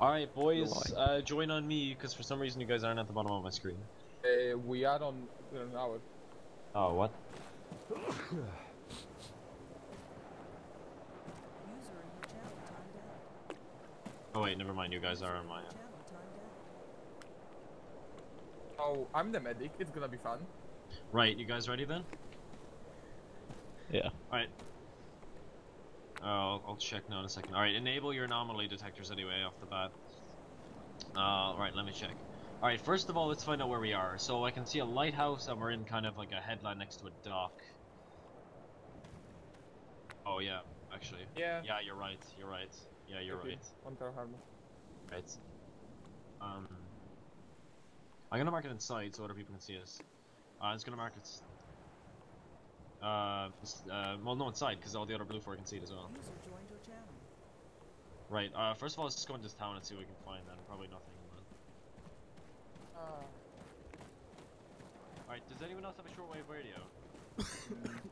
Alright, boys, uh, join on me, because for some reason you guys aren't at the bottom of my screen. Uh, we are on an hour. Oh, what? User in your channel timed out. Oh wait, never mind, you guys are on my end. Channel. Oh, I'm the medic. It's gonna be fun. Right, you guys ready then? Yeah. Alright. Oh, I'll, I'll check now in a second. Alright, enable your anomaly detectors anyway, off the bat. Uh, right, let me check. Alright, first of all, let's find out where we are. So I can see a lighthouse and we're in kind of like a headland next to a dock. Oh yeah, actually. Yeah. Yeah, you're right, you're right. Yeah, you're Okay, right. Harbor. Right. Um, I'm gonna mark it inside so other people can see us. Uh, I'm just gonna mark it. Uh, uh, well, no, inside because all the other BLUFOR can see it as well. User joined your channel. Right. Uh, first of all, let's just go into this town and see what we can find. Then probably nothing. But... Ah. All right. Does anyone else have a shortwave radio?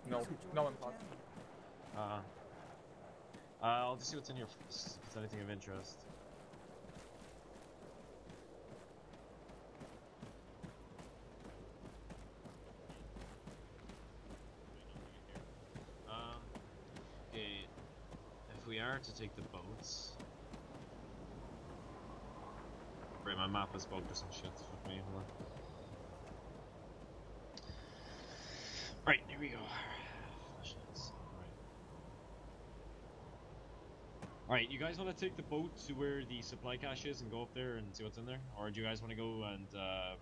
No, no one your thought. Uh, uh, I'll just see what's in here first. If it's anything of interest. Um, okay, if we are to take the boats. Right, my map is bugged or some shit. Fuck me. Hold on. Right, here we go. Alright. You guys want to take the boat to where the supply cache is and go up there and see what's in there? Or do you guys want to go and uh,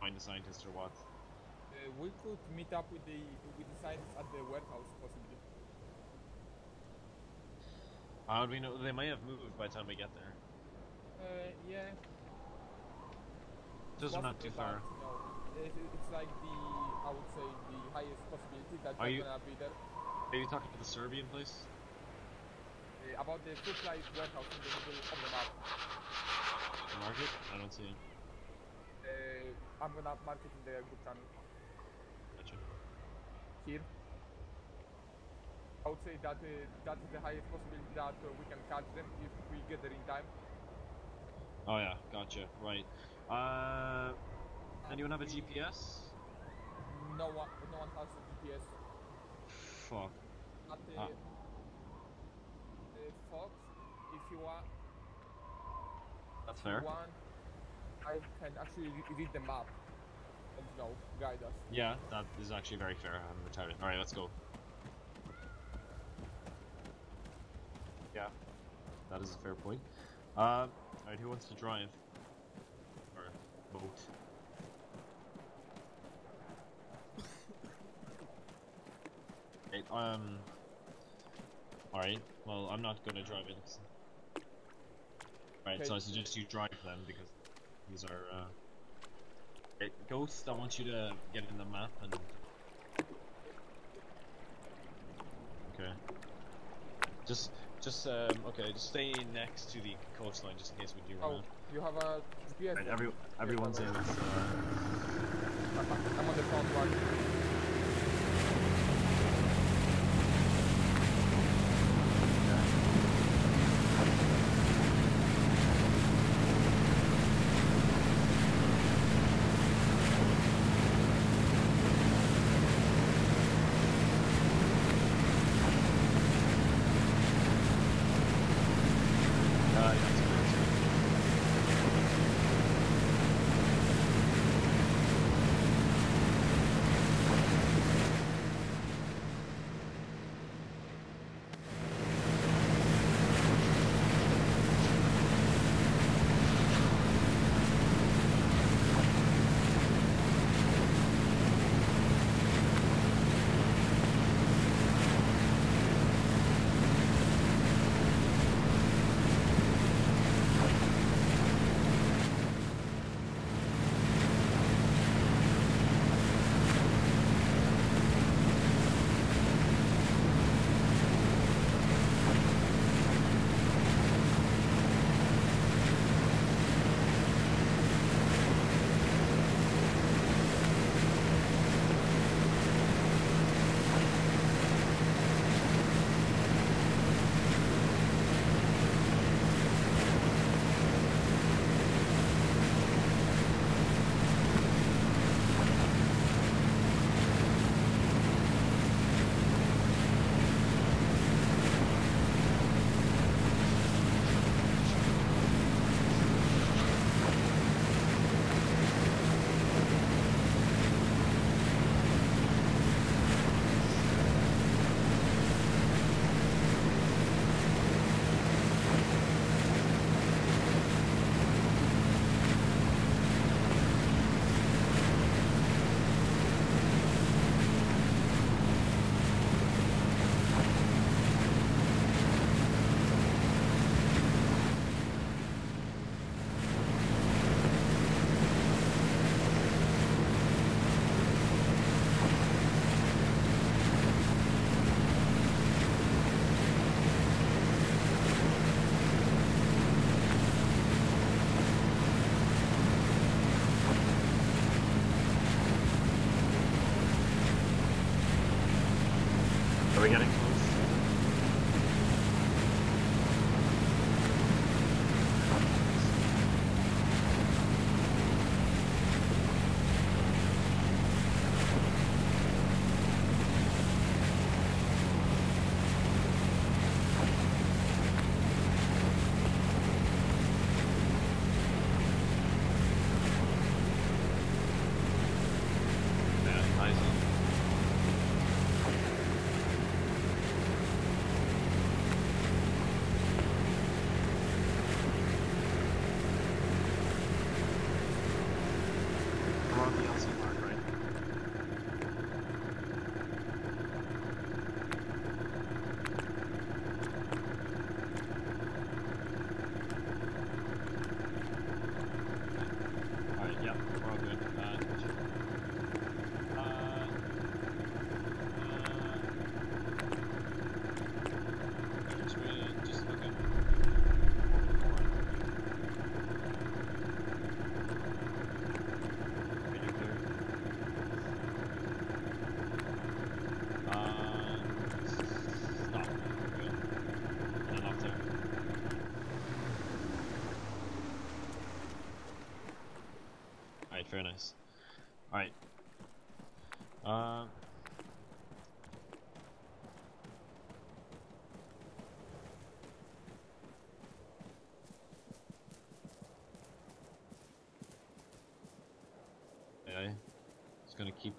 find the scientist or what? Uh, we could meet up with the with the scientists at the warehouse possibly. How do we know? They might have moved by the time we get there. Uh, yeah. Those are not too far. No, it, it's like the I would say the highest possibility that Are they're you- gonna be there. Are you talking to the Serbian place? Uh, about the supply warehouse in the middle of the map. The market? I don't see it. Uh, I'm gonna mark it in the group channel Gotcha. here. I would say that uh, that is the highest possibility that uh, we can catch them if we get there in time. Oh yeah, gotcha. Right. Uh, anyone have a GPS? No one, no one has a GPS. Fuck. At the Ah. uh, Fox, if you want, That's fair. One, I can actually read the map and you know guide us. Yeah, that is actually very fair. I'm retarded. Alright, let's go. Yeah, that is a fair point. Uh, alright, who wants to drive? Or boat? Hey, um. Alright, well, I'm not gonna drive it. Right, so I suggest you drive them because these are, uh. Hey, Ghost, I want you to get in the map and. Okay. Just, just, um, okay, just stay next to the coastline just in case we do run Oh, out. you have a GPS? Right, every, everyone's in. So, uh, I'm on the front one.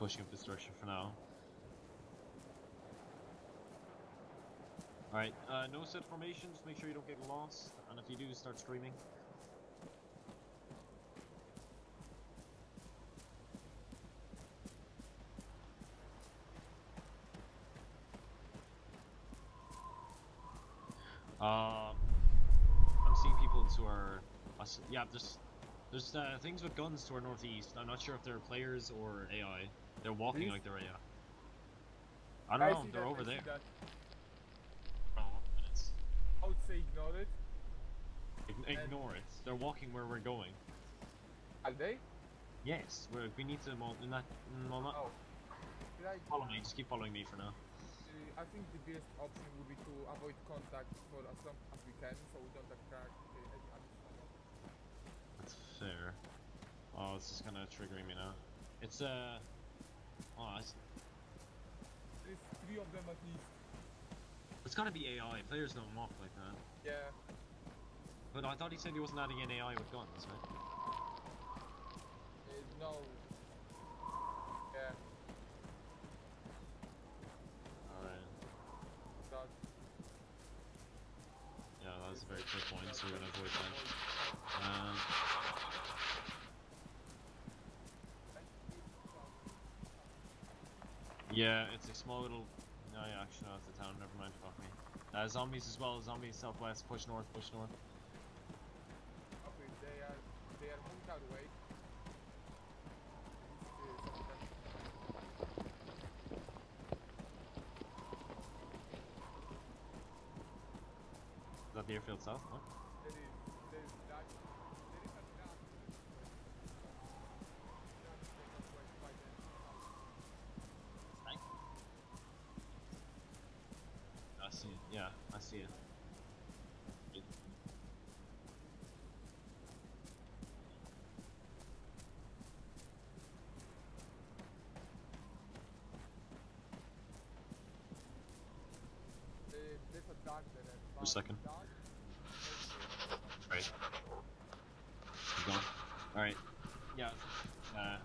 Pushing up this direction for now. Alright, uh, no set formations, make sure you don't get lost, and if you do, start streaming. Um, I'm seeing people are, us- yeah. There's, there's uh, things with guns to our northeast. I'm not sure if they're players or AI. They're walking like they're AI. I don't know. They're that, over I there. that. Oh, minutes. I would say ignore it. Ign- ignore it. They're walking where we're going. Are they? Yes, we're, we need to. Well, not, mm, well, not Oh. Did I, follow me. Just keep following me for now. uh, I think the best option would be to avoid contact for as long as we can, so we don't attract uh, any additional. That's fair. Oh, it's just kind of triggering me now. It's uh. Oh, it's, There's three of them at least. it's gotta be AI. Players don't walk like that. Yeah. But I thought he said he wasn't adding in AI with guns, right? Uh, no. Yeah. Alright. That. Yeah, that was a very good point, so we're gonna avoid that. Um, yeah, it's a small little. No, yeah, actually, no, it's a town. Never mind. Fuck me. Uh, zombies as well. Zombies southwest. Push north. Push north. Okay, they are they are moving our way. Is that- that the airfield south? What? There is there is that there is a track. Track taken west by the south. I see it. Yeah, I see it. It- There- There's a. For a second. Right. Alright. Yeah. Uh.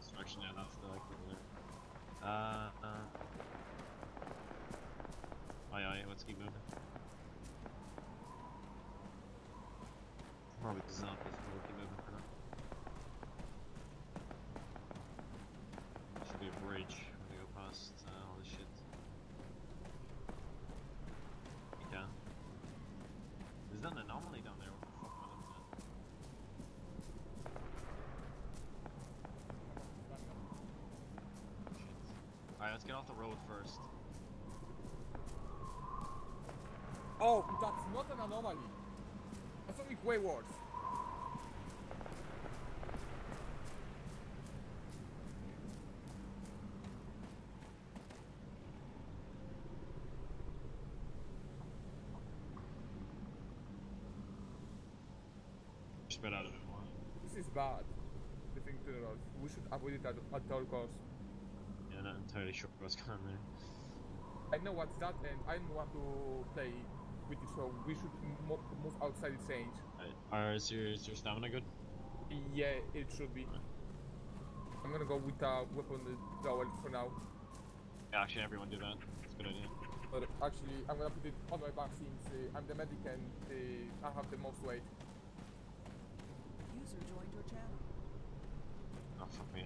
Destruction, yeah, that's the like. Uh, uh. Aye, aye, let's keep moving. Probably zombies, we'll keep moving for now. Should be a bridge when we go past uh, all this shit. Is that an anomaly down there? Alright, let's get off the road first. Oh, that's not an anomaly. That's something way worse. Out of it, more. This is bad. The thing to the. Uh, we should avoid it at, at all costs. Yeah, not entirely sure what's going on there. I know what's that, and I don't want to play with it, so we should mo- move outside its range. Right. Are, is, your, is your stamina good? Yeah, it should be. I'm gonna go with a weapon dowel for now. Yeah, actually, everyone do that. It's a good idea. But actually, I'm gonna put it on my back since uh, I'm the medic and uh, I have the most weight. User joined your channel. Oh, fuck me.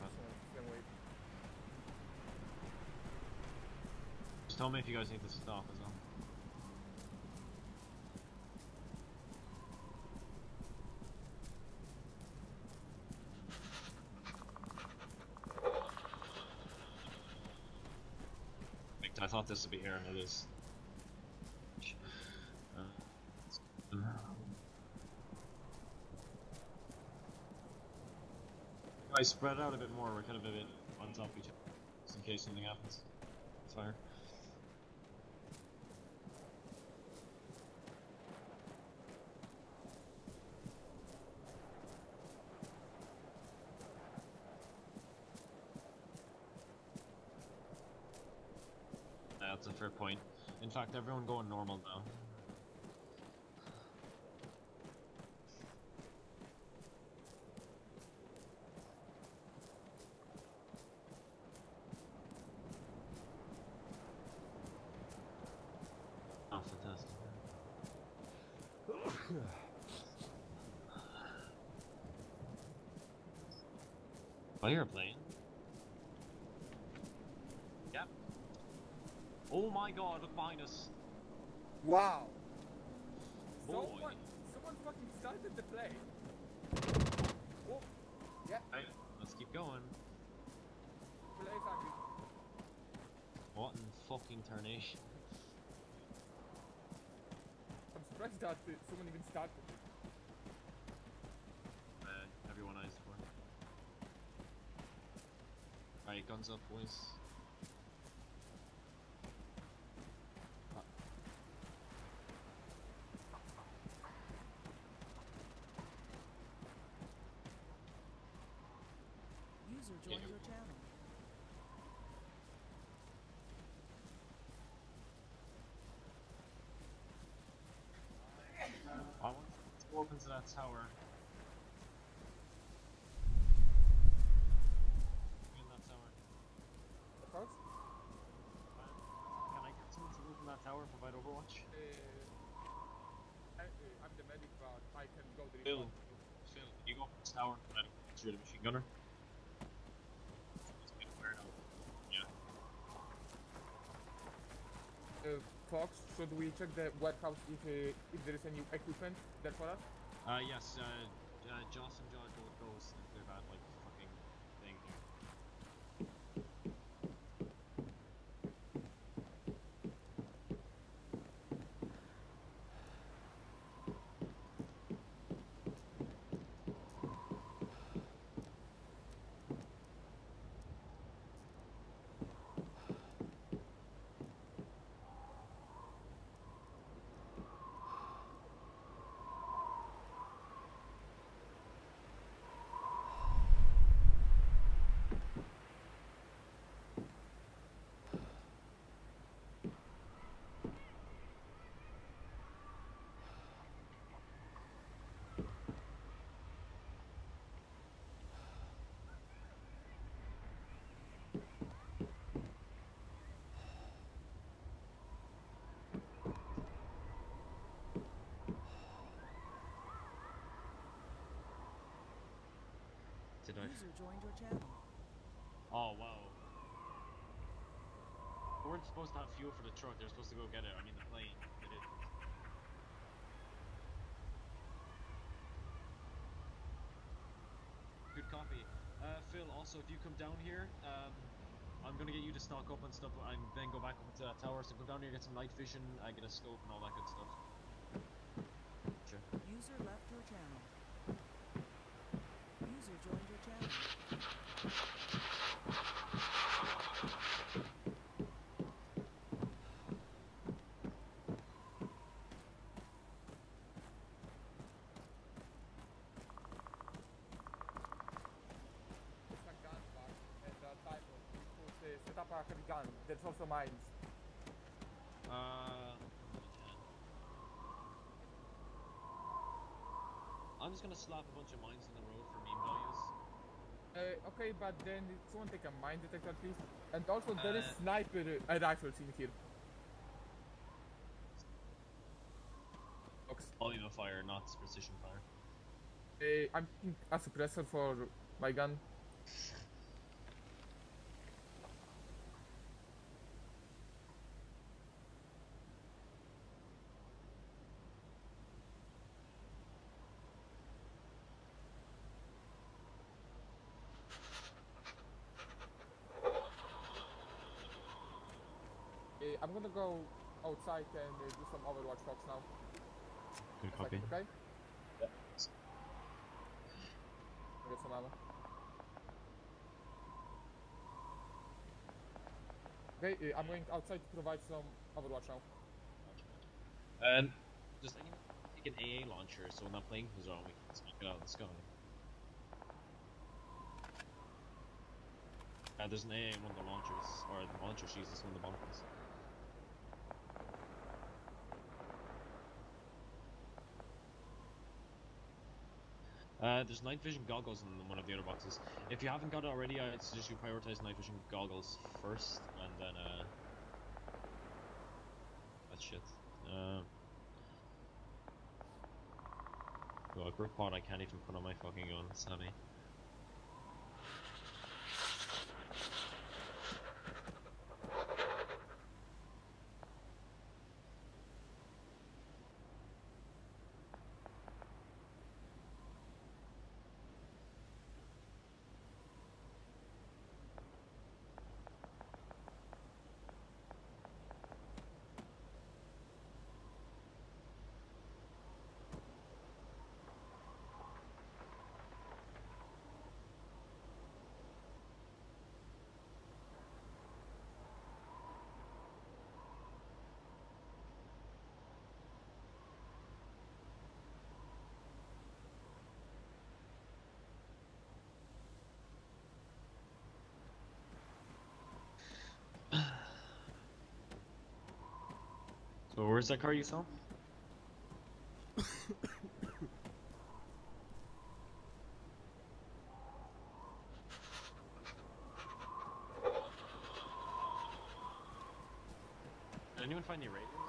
Back. So, then wait. Just tell me if you guys need to stop as well. I thought this would be here, and it is. Uh, Guys, spread out a bit more. We're kind of a bit on top of each other, just in case something happens. Fire. That's a fair point. In fact, everyone going normal now. Oh, fantastic. Player plane? Yep. Oh my god, look behind us. Wow! Boy. Someone, someone fucking started the play. Oh, yeah, Right, let's keep going. play exactly. What in fucking tarnation? That uh, someone even started it. Uh, everyone eyes for. Alright, guns up, boys. User Yeah. joined your channel. I want to to that tower. In that tower. Of course. Can I get someone to open that tower, provide overwatch? Uh, I, uh, I'm the medic, but I can go there. if Bill. you want me to. Phil, can you go open this tower? Provide overwatch to the machine gunner. Let's get fired up. Yeah. Uh, Fox, should we check the warehouse if uh, if there is any equipment there for us? Uh, yes, uh, uh, Joss and John both goes bad, like, fucking thing here. Did I? User joined your channel. Oh, wow. We weren't supposed to have fuel for the truck, they're supposed to go get it. I mean, the plane. They didn't. Good copy. Uh, Phil, also, if you come down here, um, I'm gonna get you to stock up on stuff and then go back up to that tower. So come down here, get some night vision, I get a scope and all that good stuff. Sure. User left your channel. User joined your channel. Set up a heavy gun. That's also mines. Uh. I'm just gonna slap a bunch of mines in the room. Uh, okay, but then someone take a mine detector, please. And also, there is Uh, sniper uh, rifles in here. Box. Volume of fire, not precision fire. Uh, I'm a suppressor for my gun. Uh, I'm gonna go outside and uh, do some Overwatch talks now. Good A copy. second, okay? Yep. Get some ammo. Okay, uh, I'm going outside to provide some Overwatch now. And just anyone take an AA launcher so when that plane comes on we can smoke it out of the sky? Uh, there's an AA in one of the launchers, or the launcher uses one of the bunkers. Uh, there's night vision goggles in one of the other boxes. If you haven't got it already, I'd suggest you prioritize night vision goggles first, and then uh, that shit. Uh, well, a grip pod I can't even put on my fucking gun. It's where's that car you saw? Did anyone find any radios?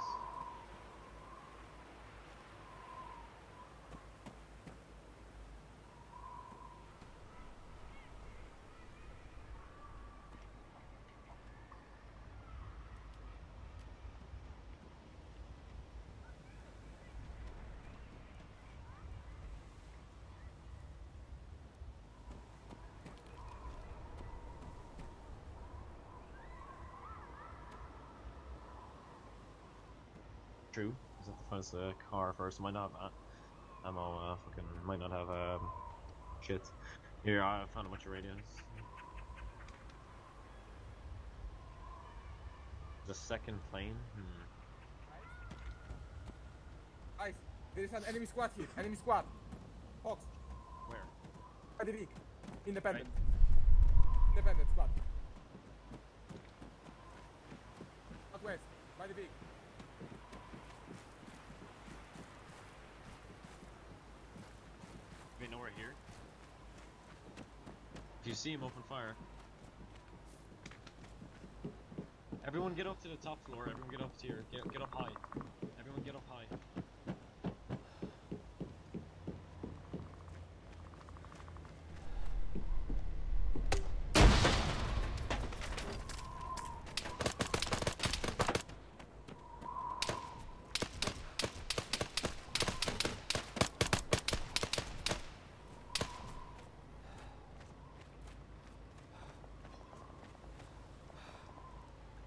True. Just have to find the car first. Might not have a- ammo. Uh, fucking might not have um, shit. Here, I found a bunch of radios. The second plane. Hmm. Guys, there is an enemy squad here. Enemy squad. Fox, Where? by the big. Independent. Independent squad. Southwest, by the big. Wait, nowhere here. If you see him, open fire. Everyone get up to the top floor. Everyone get up here. Get, get up high. Everyone get up high.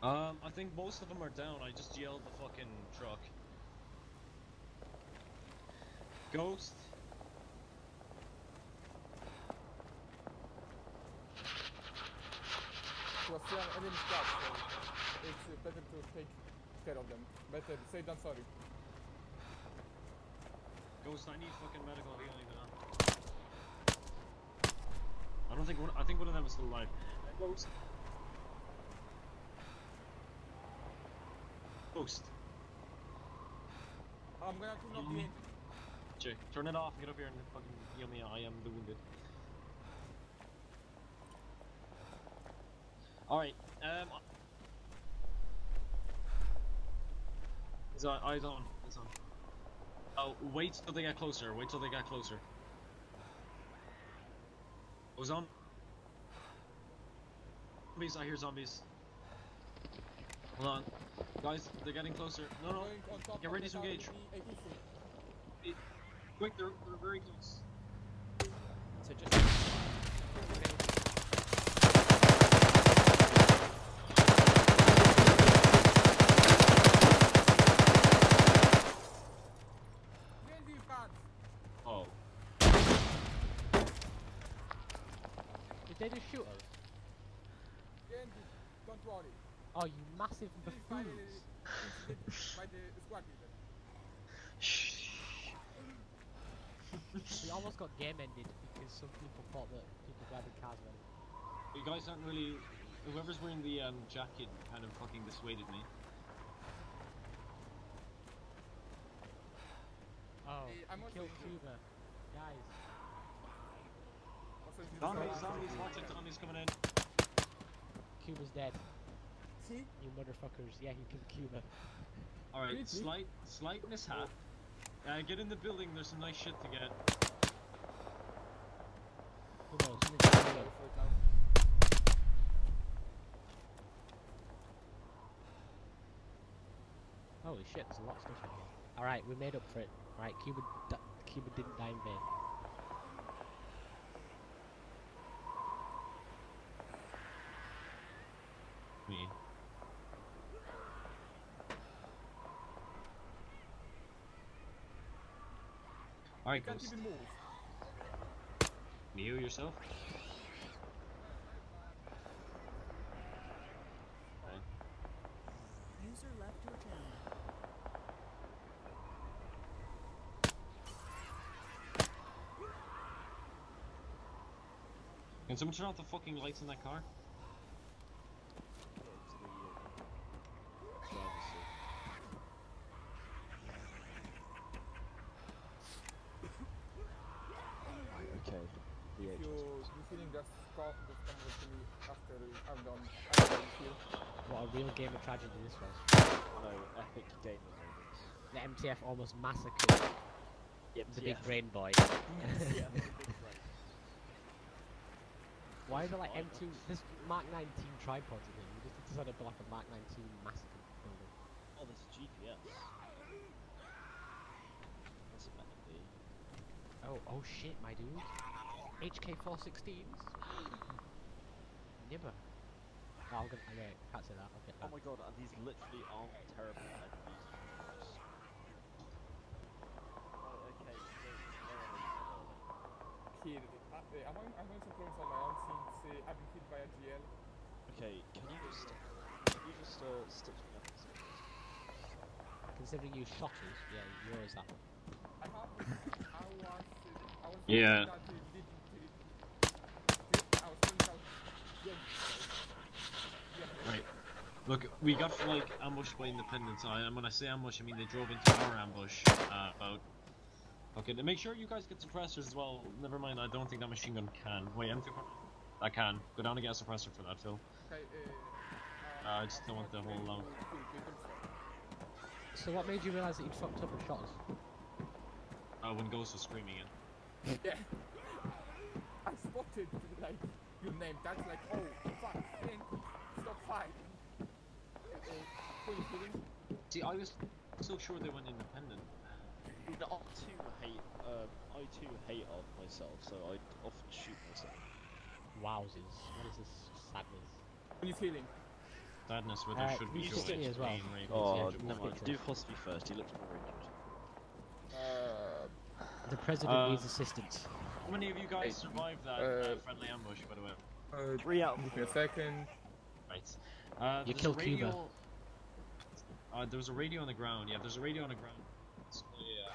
Um, I think most of them are down. I just yelled the fucking truck. Ghost. Was still an enemy squad, so it's uh, better to take care of them. Better safe than sorry. Ghost, I need fucking medical healing now. I don't think one. I think one of them is still alive. Uh, Ghost. Ghost. I'm gonna turn off the Mhm. engine. Check. Turn it off and get up here and fucking heal me. I am the wounded. Alright, um. It's on, eyes on, it's on. Oh, wait till they get closer, wait till they get closer. Who's on? Zombies, I hear zombies. Hold on. Guys, they're getting closer. No, no, Going on top get ready to engage. tower with the APC. quick, they're, they're very close. So just. Then the fans. Oh. Did they just shoot us? Then the, don't worry. Oh, you massive This is by the buffoons! incident by the squad leader. We almost got game ended because some people thought that people driving cars were. You guys aren't really. Whoever's wearing the um, jacket kind of fucking dissuaded me. Oh, Hey, I'm we also killed. Cuba. Guys, Also, if you Zombies, decide- zombies, watch it, zombies coming in. Cuba's dead. See? You motherfuckers. Yeah, he killed Cuba. Alright, Really? slight, slight mishap. Uh, get in the building, there's some nice shit to get. Who knows? Something's going on. Holy shit, there's a lot of stuff in here. Alright, we made up for it. Alright, Cuba, Cuba didn't die in vain. Me. Alright, Can't Ghost. even move. You yourself? Right. User left your channel. Can someone turn off the fucking lights in that car? Okay. If VHS. you you feeling just call just come over to me after I'm done. I'm done here. What a real game of tragedy this was. No, epic moments. The MTF almost massacred Yep, the big brain boy. yeah, the big brain. Why is it like M2? This Mark 19 tripods in here. You just decided to like a Mark 19 massacre building. Oh, there's a GPS. Meant be? Oh, oh shit, my dude. HK 416s. Nibber. Oh, I'm gonna. Okay, can't say that. Okay. Oh my god, and these literally aren't terrible enemies. Just... Oh, okay, so where are we? Uh, I'm on I'm on some problems on my own since uh, I've been hit by a GL. Okay, can you just can you just uh, stitch me up in some place? Considering you shot us, yeah, you're always that one. I have. I was. I was. Yeah. That, uh, did, uh, I was calling out. Yeah. Yeah. Right. Look, we got like ambushed by independents. I, and when I say ambush, I mean they drove into our ambush. Uh, about. Okay, to make sure you guys get suppressors as well. Never mind, I don't think that machine gun can. Wait, M2. That can. Go down and get a suppressor for that, Phil. Okay. Uh, Uh, I just don't want the whole load. So what made you realise that you'd fucked up and shot us? Uh, when Ghost was screaming it. Yeah. I spotted like your name. That's like, oh fuck, thank. Stop fighting. You feeling? See, I was so sure they went independent. No, I too hate um, I too hate on myself, so I often shoot myself. Wowzers. What is this sadness? Who you feeling? Sadness where there Uh, should be joy. stick me as well? pain, rape, Oh, yeah, etc. never mind. ridiculous. Do Philosophy first. He looks more injured. Uh, The president Uh, needs assistance. How many of you guys survived that uh, Uh, friendly ambush, by the way? uh, Three out. give me a second. Right. Uh, You there's killed Cuba. Radio... Uh, there was a radio on the ground. Yeah, there's a radio on the ground. So, yeah.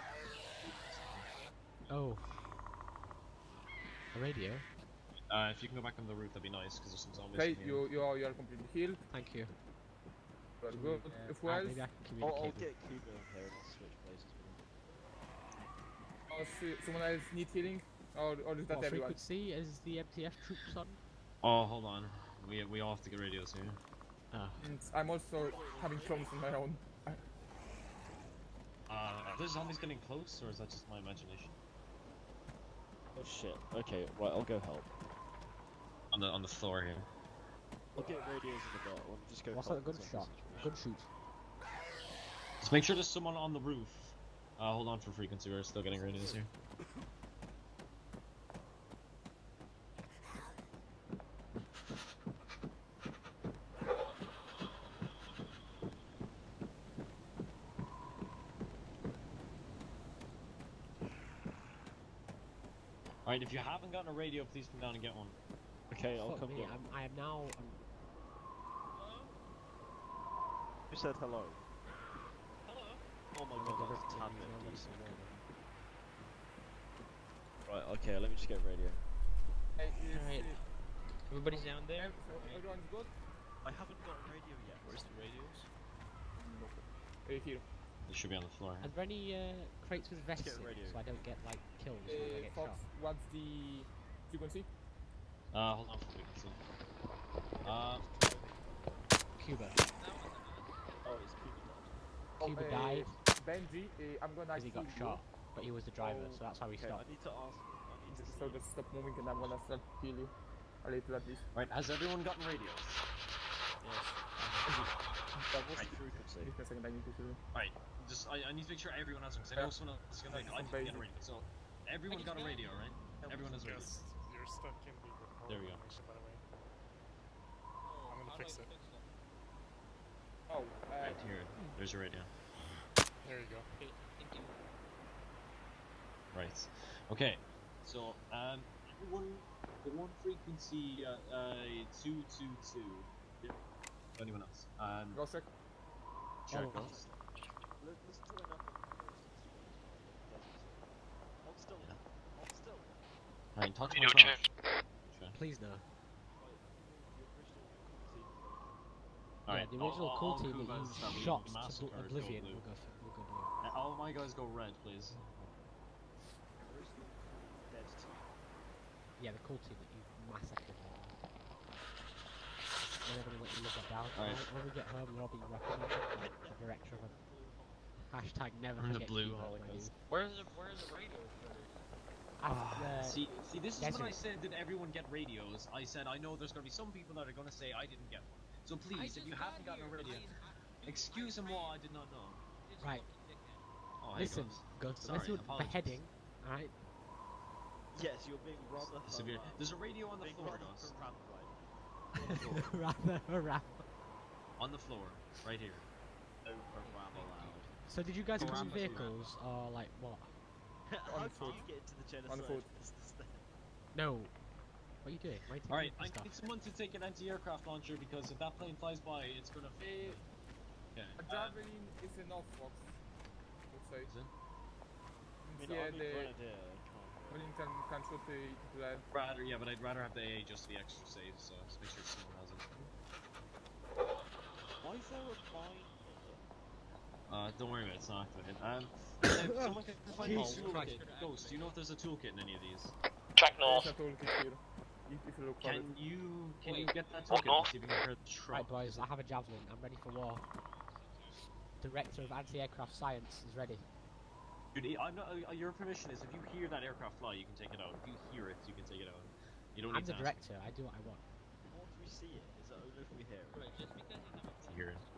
Oh. A radio? Uh, if you can go back on the roof, that'd be nice, because there's some zombies Okay, you you are you are completely healed. Thank you. Good, good. Uh, Who alright, else? maybe I can I'll, communicate. I'll with- get Cuba in here and switch places with him. Someone else need healing? Or, or is that What everyone? frequency is the MTF troops on? Oh, hold on. We we all have to get radios here. Ah, And I'm also having problems on my own. Uh, are those zombies getting close, or is that just my imagination? Oh shit. Okay, right, I'll go help. On the on the floor here. I'll get radios in the bottom. I'll just go what's help that with gunshot? zombie Gun situation. shoot. Just make sure there's someone on the roof. Uh, hold on for frequency. We're still getting radios here. Alright, if you haven't gotten a radio, please come down and get one. Okay, I'll Fuck come me, down. I'm, I am now. I'm, Who said hello? Hello. Oh my I'm god, gonna that's go tan to the empty, next so one. come on. Right, okay, let me just get radio. Alright. Everybody's down there. everyone's good? I haven't got a radio yet. Where's the radios? Here. They should be on the floor. Are there any uh, crates with vests in, radio. so I don't get like kills when I Uh, get Fox, shot? what's the frequency? Uh, hold on for frequency. Uh, Cuba. Oh, it's Cuba. Oh, Cuba uh, died Benji, uh, I'm gonna because he got kill you. shot, but he was the driver, Oh, so that's how he Okay, stopped. I need to ask. I need to So just stop moving and I'm gonna start kill you. A little at least. right, has everyone gotten radios? Yes. Uh, what's the frequency? Give me a second, I need to just I, I need to make sure everyone has one because I know someone else is gonna be like, I didn't get a radio. So everyone got a radio, right? Everyone has a radio. You're stuck in the remote There we go. connection, by the way. I'm gonna fix it. Oh, uh, Right here, there's your radio. There you go. Right. Okay. So um, everyone, the one frequency uh, uh two two two. Yeah. Anyone else? Um, go check. check Oh. Those. Let, let's join up. Hold still. Yeah. Hold still. Right, talk to Radio my check. Please no. Right, the original cool team. All right. yeah, the all- original all- cool all team that Cubans that you we shot to massacred bl- go oblivion blue. will go, f- will go blue. Uh, All my guys go red, please. Original dead team. Yeah, the cool team that you massacred. We're never gonna let you live that down. Alright. When- When we get home, you'll all be reprimanded the director of a hashtag never The forget blue Cuba, Holocaust. dude. Where's the where's the radio? After, Ah, see, see, this is when I said did everyone get radios. I said I know there's gonna be some people that are gonna say I didn't get one. So please, if you haven't gotten a radio, excuse them all. I did not know. Right. Oh, listen, guys. Gus, Sorry, let's do apologies. beheading, alright? Yes, you're being rather. Severe. haram. There's a radio on the being floor, rather Gus. haram Rather. On the floor, right here. now. Haram allowed. So did you guys come in vehicles, or like what? How did you get into the genocide? On foot. No. What are you doing? Why are you All right, I stuff? need someone to take an anti-aircraft launcher because if that plane flies by, it's gonna. Eh, Okay. a uh, javelin is enough, Fox. Let's say. is it? I mean, Yeah, the. I can't. javelin can, can shoot the, the red. Rather, yeah, but I'd rather have the AA just to be extra safe. So just make sure someone has it. Why is there a mine? Uh, don't worry about it, it's not activated. Um, if someone can find a Jesus toolkit. Ghost, do you know if there's a toolkit in any of these? Track north. a toolkit here. If, if you Can it. you can you get that what toolkit? north? See if you can the truck. Right, boys, I have a javelin. I'm ready for war. Director of anti-aircraft science is ready. Dude, I'm not, uh, your permission is if you hear that aircraft fly, you can take it out. If you hear it, you can take it out. You don't I'm need the to ask director. I do what I want. What do we see it? Is it only if we hear it? Right, just because you have a to hear it.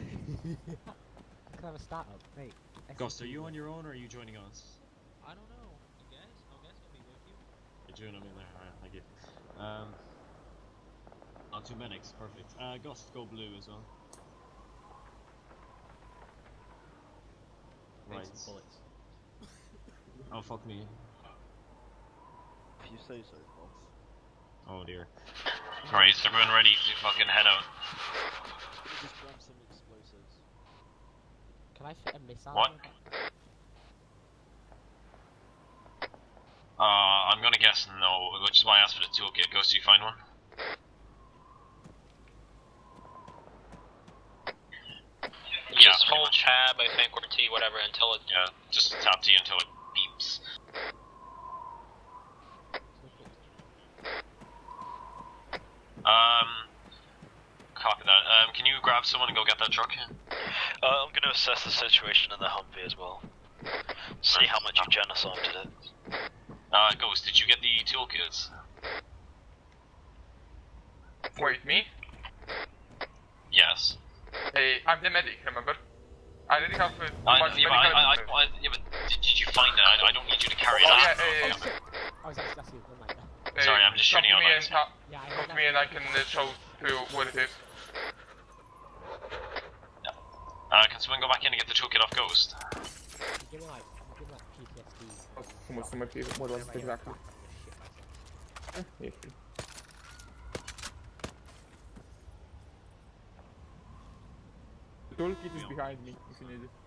I could have a startup, mate. Ghost, are you on your own or are you joining us? I don't know. You guys? I guess I'll be with you. You're doing them in there. Alright, thank you. Um, oh, two medics, perfect. Uh, Ghost, go blue as well. Right. some bullets. Oh fuck me. If you say so, boss. Oh dear. Alright, is everyone ready to fucking head out? Can I fit a missile? What? Uh, I'm gonna guess no, which is why I asked for the toolkit. Ghost, do you find one? Yeah, just hold much. tab, I think, or T, whatever, until it... Yeah, just tap T until it beeps. Um, copy that. Um, can you grab someone and go get that truck? Uh, I'm going to assess the situation in the Humvee as well. See how much you genocided it. Uh, Ghost, did you get the toolkits? Wait, me? Yes. Hey, I'm the medic, remember? I already have uh, too I, much yeah, but I, medical I. I, yeah, but did, did you find it? I, I don't need you to carry Oh, it yeah, out. eh, Oh, that's, that's you. Never mind. Sorry, I'm just talk shooting to out me and ta- Yeah, I Talk to know me and I can uh, show to you what it is. Uh, can someone go back in and get the toolkit off Ghost? The toolkit is behind me, if you need it.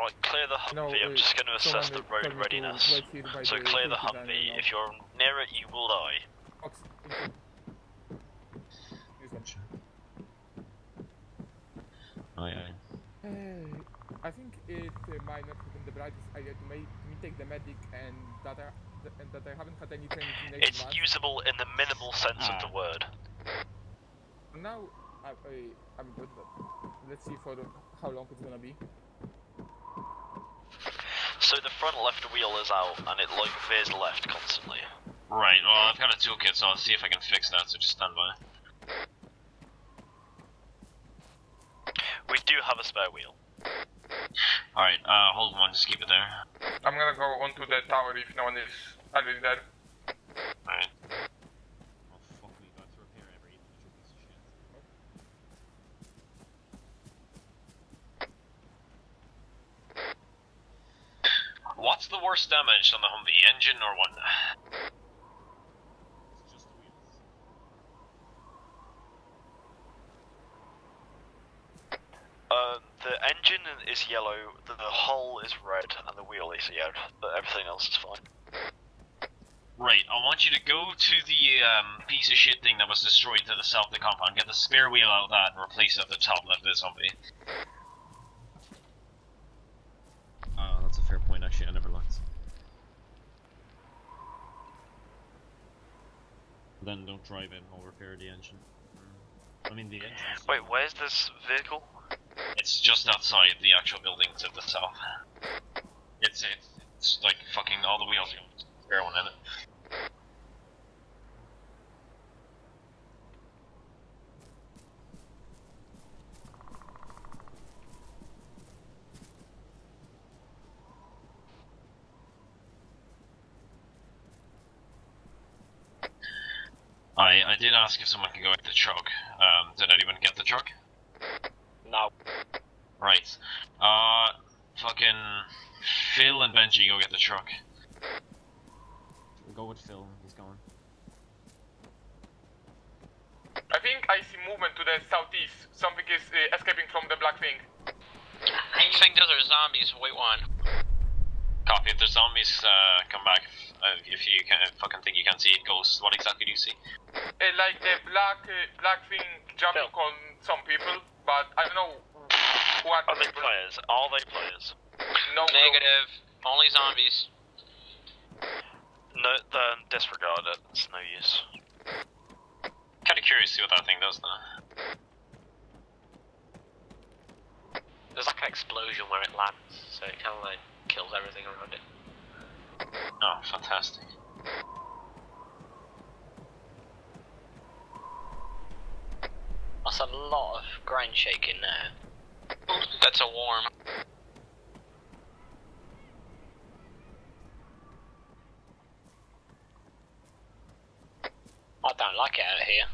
Right, clear the No, Humvee. I'm uh, just going to assess the uh, road tell me to readiness. wait here by So clear the toolkit and Humvee. I'll- If you're near it, you will die. Ox- This one. Oh yeah. I think it uh, might not have been the brightest idea to make me take the medic and that I, th- and that I haven't had any training in Navy It's Advance. usable in the minimal sense of Ah. the word. Now I, I, I'm good, but let's see for how long it's gonna be. So the front left wheel is out, and it like veers left constantly. Right, well, I've got a toolkit, so I'll see if I can fix that, so just stand by. We do have a spare wheel. Alright, uh, hold one, just keep it there. I'm gonna go onto the tower if no one is already there. Alright. Oh, fuck me, got to repair every individual piece of shit. What's the worst damage on the Humvee, engine or what? Uh, the engine is yellow, the, the hull is red, and the wheel is yellow, but everything else is fine. Right, I want you to go to the um, piece of shit thing that was destroyed to the south of the compound, get the spare wheel out of that, and replace it at the top left of this Humvee. Oh, that's a fair point, actually, I never looked. Then don't drive it, I'll repair the engine. I mean, the engine. Wait, where's this vehicle? It's just outside the actual building to the south. It's, it's, it's like fucking all the wheels, spare one in it. I I did ask if someone could go get the truck. Um, did anyone get the truck? No. Right. Uh, fucking Phil and Benji go get the truck. Go with Phil. He's going. I think I see movement to the southeast. Something is uh, escaping from the black thing. I think those are zombies, wait one. Copy. If there's zombies, uh, come back. If, uh, if you can fucking think you can see it, ghosts. What exactly do you see? Uh, like the black uh, black thing jumping Phil. on some people, but I don't know what. are Are they people. players? Are they players? No, no. Negative. Only zombies. No, then disregard it. It's no use. Kind of curious to see what that thing does though. There's like an explosion where it lands, so it kind of like kills everything around it. Oh, fantastic. That's a lot of ground shaking there. That's a warm. I don't like it out here.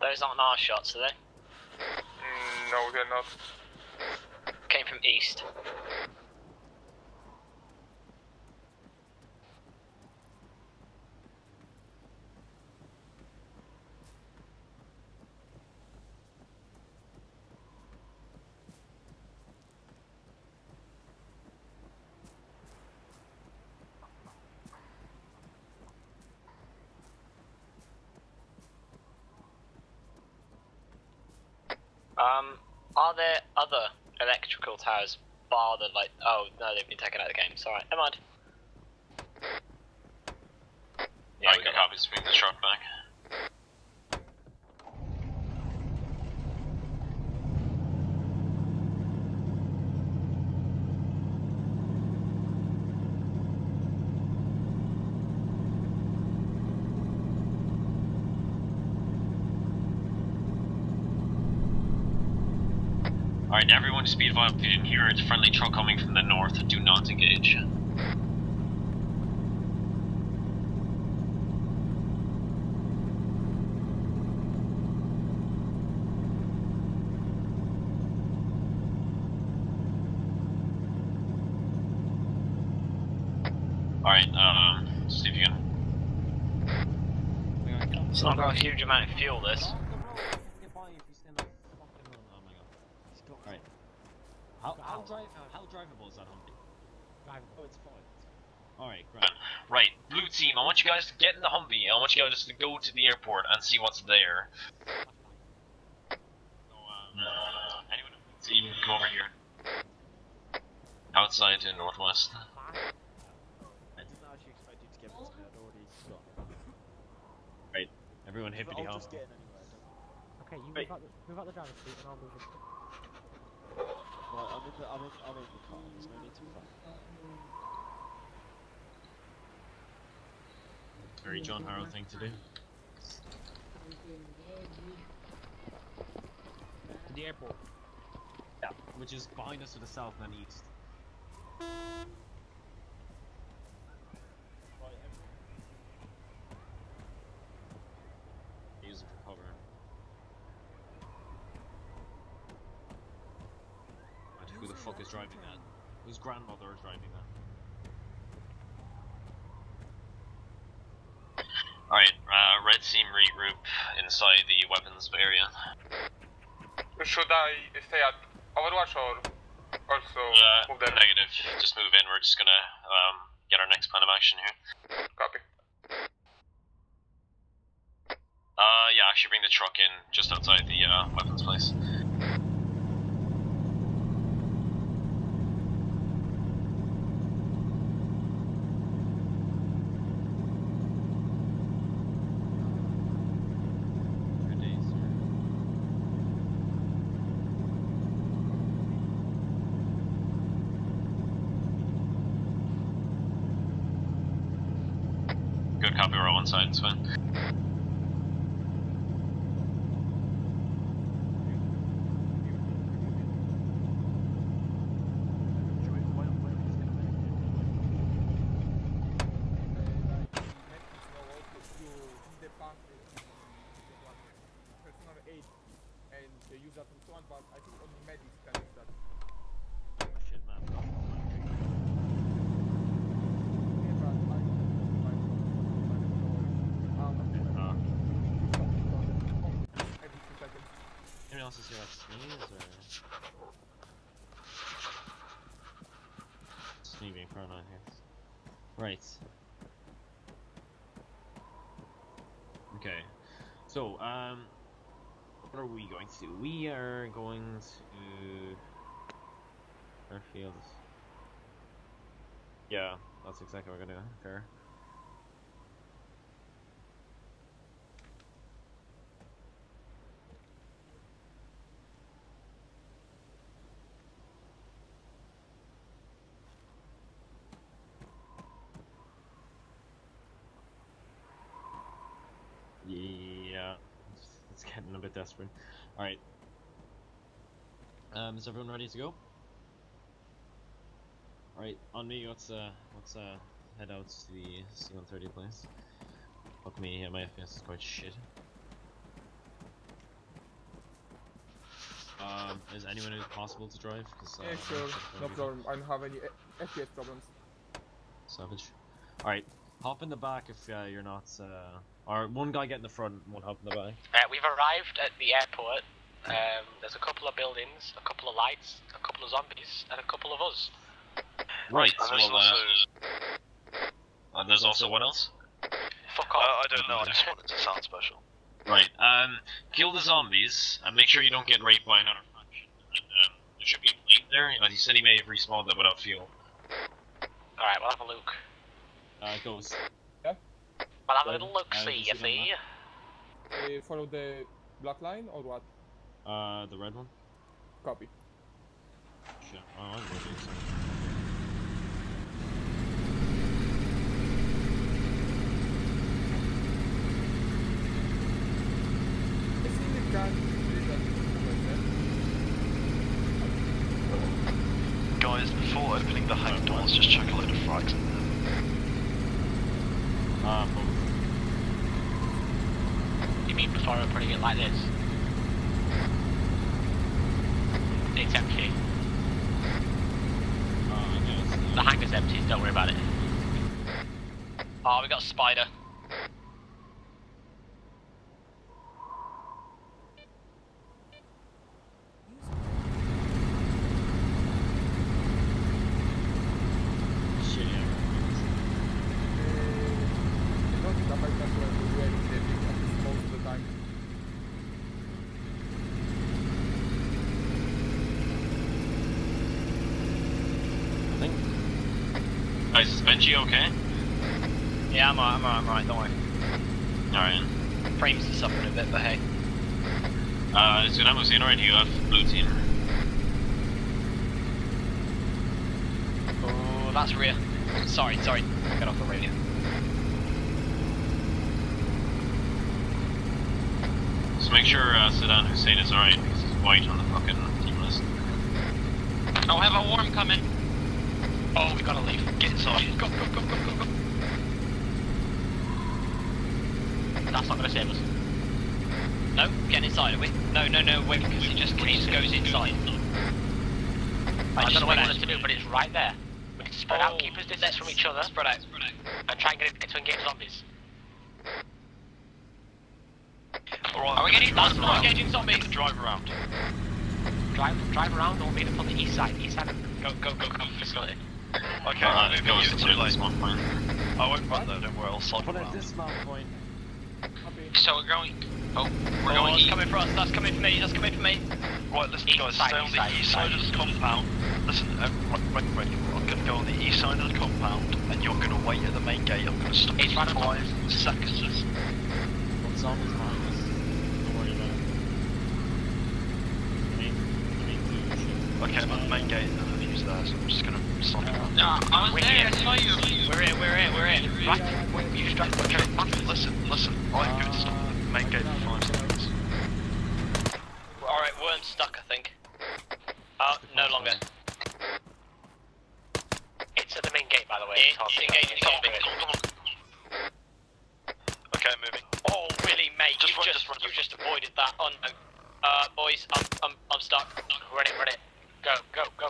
Those aren't our shots, are they? Mm, no, they're not. Came from east. Um, are there other electrical towers bar the like? Oh no, they've been taken out of the game. It's alright. Never mind. Yeah, can copy. Swing the truck back. Be advised if you didn't hear it, friendly truck coming from the north, do not engage. Alright, um, see if you can. It's not got a huge amount of fuel. This. On the road, you can get by if you stand up fucking on. Oh my god. Right. How, how, drive, how drivable is that Humvee? Oh, it's fine. Alright, great. Right, blue team, I want you guys to get in the Humvee. I want you guys to go to the airport and see what's there. So, um, uh, anyone in blue team, come over here. Outside in northwest. I didn't actually expect you to get this, man. I'd already got. Everyone hippity I'll hop. just get anyway. Okay, you Wait. move out, the, move out the driver's seat and I'll move in. Right, I'm in the I'm in, I'm in the car. There's no need to run. Very John Harrow thing to do. To the airport. Yeah. Which is behind us to the south and then east. Right, everyone. Use it for cover. Right, who the fuck is driving that? Whose grandmother is driving that? Alright, uh, red regroup inside the weapons area. Should I stay at Overwatch or also Uh, move there? negative. Just move in, we're just gonna, um, get our next plan of action here. Copy. Uh, yeah, actually bring the truck in just outside the, uh, weapons place. Good days, sir. Good inside, it's fine. personal aid and they use that and so on, but I think only medics can use that. Oh shit, man. Yeah, but I my um, Uh, every two seconds. anyone else is here like sneeze or? Sneezing pronoun here. Right. Okay. So, um, what are we going to do? We are going to airfield. Yeah, that's exactly what we're gonna do. Fair. Yeah, it's, it's getting a bit desperate. All right. Um, is everyone ready to go? All right, on me. Let's uh, let's uh, head out to the C-130 place. Fuck me, yeah, my FPS is quite shit. Um, is anyone who's possible to drive? Cause, uh, Yeah, sure, no problem. I don't have any uh, FPS problems. Savage. Alright, hop in the back if uh, you're not. Uh, or one guy get in the front, one hop in the back. Uh, we've arrived at the airport. Um, there's a couple of buildings, a couple of lights, a couple of zombies, and a couple of us. Right, And there's well, uh, and there's also what else? Fuck Uh, off. I don't know, I just wanted to sound special. Right, um, kill the zombies, and make sure you don't get raped by another function. Um there should be a plane there. But he said he may have respawned them without fuel. Alright, we'll have a look. Uh, Ghost. We'll have a Well, little look, uh, see, you you see see. Uh, follow the black line or what? Uh, the red one. Copy. Shit. Oh, I'm looking. So. I think the gun is a Guys, before opening the hangar doors, just chuck a load of frags in there. Uh, both. You mean before opening it like this? It's empty. I guess. The hangar's empty, don't worry about it. Oh, we got a spider. Shit, yeah. I don't think I might not do anything at least most of the time. I think. Guys, is Benji okay? Yeah, I'm alright, I'm alright, I'm alright, don't worry. Alright. Frames are suffering a bit, but hey. Uh, it's good. I'm seeing already. You have blue team. Oh, that's rear. Sorry, sorry. Get off the radio. So make sure uh, Saddam Hussein is alright because he's white on the fucking team list. I'll have a worm coming. Oh, we gotta leave. Get inside. Go, go, go, go, go, go. That's not gonna save us. No, get inside, are we? No, no, no, wait, because it just, it just goes inside. I, don't know what I want us to do, but it's right there. We can spread out, keep us distance from each other. Spread out, spread out. And try and get it to engage zombies. Alright, Are we getting drive that's around. not engaging zombies? Drive around. Drive, drive around or meet up on the east side. East side. Go, go, go, go. Facility. Okay, Uh, moving Ghost you is too at late. this one point. I won't run though, don't worry, I'll cycle Put at around. this mount point. Copy. So we're going. Oh, we're Oh, going. that's That's coming for us. That's coming for me. That's coming for me. Right, listen East guys, side, stay on the east east side side. of the compound. Listen, uh, right, right, right, I'm gonna go on the east side of the compound and you're gonna wait at the main gate. I'm gonna stop It's for on top. five seconds. What zombies behind us? Don't worry about it. I need, I need to shoot. Okay, I'm at the main gate and the view's there, so I'm just gonna cycle around. Ah, I was there. I saw you. We're in. We're in. We're in. Right. Wait, you just drive. Okay, listen, listen, I'm going to stop at the main gate five seconds. All right, we're stuck. I think. Uh, no longer. It's at the main gate, by the way. It's engaging zombies. Okay, moving. Oh, really, mate? Just you run, just, just run, you just- just avoided that. Oh no. Uh, boys, I'm, I'm, I'm stuck. Run it, run it. Go, go, go.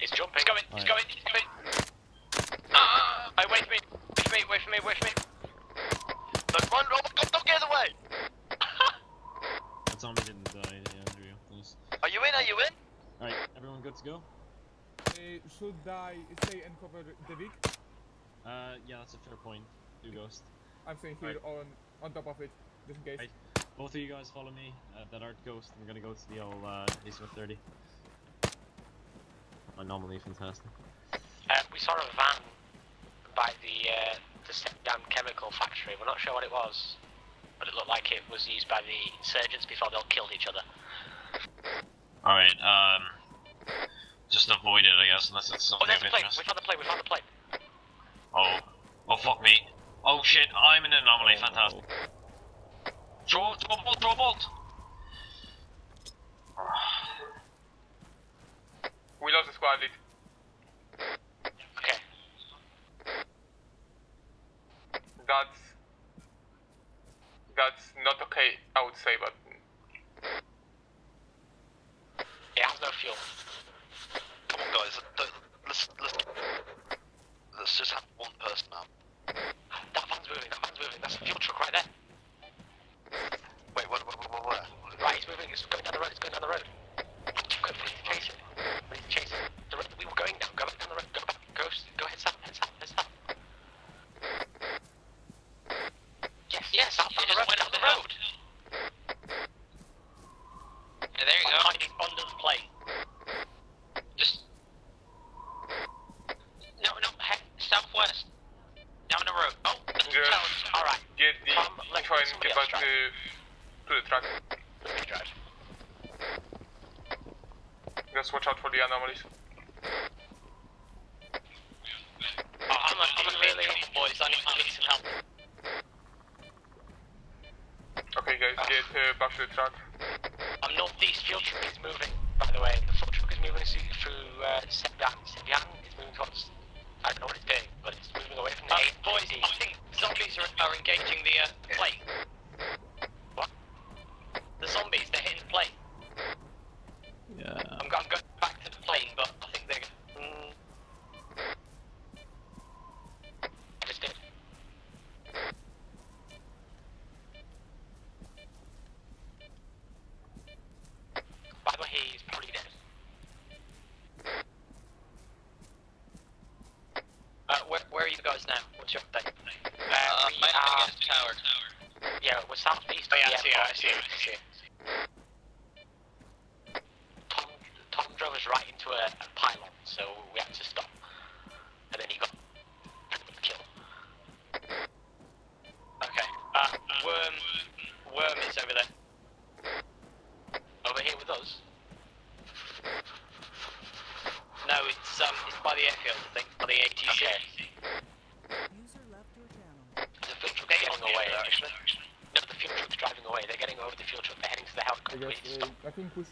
It's jumping. It's going. It's Alright. going. It's going. Ah! Hey, wait for me. Wait for me. Wait for me. Wait for me. No, run, oh my god, don't get in the way! That zombie didn't die. Yeah, there you go. Nice. Are you in, are you in? Alright, everyone good to go? Uh, should I stay and cover the Vic? Uh, yeah, that's a fair point. Do Ghost. I'm staying here on on top of it, just in case. Right. Both of you guys follow me. Uh, that art Ghost. I'm gonna go to the old uh, AC-130. Anomaly, fantastic. Uh, we saw a van by the uh, the Sebjan chemical factory. We're not sure what it was, but it looked like it was used by the surgeons before they all killed each other. Alright, um. Just avoid it, I guess, unless it's Oh, something there's of a plane. interest. We found the plane. We found the plane. Oh. Oh, fuck me. Oh shit, I'm an anomaly, fantastic. Throw a bolt, a bolt! We lost the squad lead. Okay. That's that's not okay, I would say, but It has no fuel. Come on guys, don't, let's, let's, let's just have one person out. That van's moving. That van's moving. That's a fuel truck right there. Wait, where, where, where, where? Right, it's moving. It's going down the road. It's going down the road. Go, we need to chase it. We need to chase it. The road that we were going down. Go back down the road. Go back. Go. Go head south. Head south. Head south. Yes. Yes. South down the road. Down the road. Yeah, there you go. Hiding under the plane. Somebody get back to, to the track. Let me drive. Just watch out for the anomalies. Oh, I'm, a, I'm a really trouble, boys. I need, I need some help. Okay guys, get uh, back to the track. I'm northeast. Fuel truck is moving. By the way, the fuel truck is moving through uh, Sebjan. Sebjan is moving towards. I don't know what it's doing, but it's moving away from the. Uh, boys, I think zombies are, are engaging the uh, plane. What? The zombies, they're hitting the plane. Yeah. I'm, go- I'm going back to the plane, but I think they're. Mm, I just did. By the way, he's probably dead. Uh, where, where are you guys now? What's your update? Uh, we are... tower. Yeah, we're southeast. Oh, yeah, of I the see it, I airport. see it, I see it. Tom, Tom drove us right into a, a pylon, so we had to stop. And then he got killed. Okay. Uh, Worm, Worm is over there. Over here with us. No, it's um, it's by the airfield, I think, by the ATC. User left your channel. The fuel truck's getting away, actually. No, the fuel truck's driving away. They're getting over the fuel truck. They're heading to the I helicopter. We guess need to uh, stop. I think we should uh, regroup with the Oh, I got other something behind team. me. Does Of the other the group, two- does the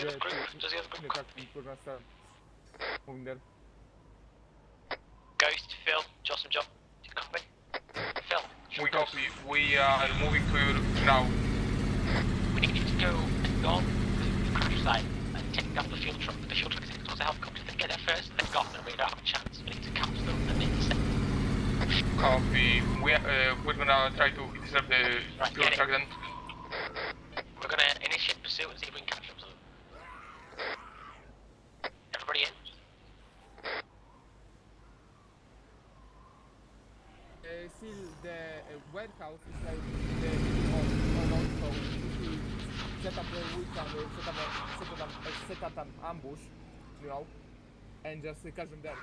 other in group fact, we're gonna start moving there. Ghost, Phil, Joss and John, you copy? Phil, We copy. We are moving to you now. we need to go go on the crash site and take down the fuel truck. The fuel truck is heading towards the helicopter. If they get there first, they're gone, and we don't have a chance. We need to catch them and intercept them. Copy. We uh, we're gonna try to intercept the Right, fuel get it. truck then. We're gonna initiate pursuit and see if we can catch up to them. Everybody in? Uh, still, the uh, warehouse is like the on, on also if we set up a we can uh, set up a, set up a, set up an ambush, you know, and just uh, catch them there.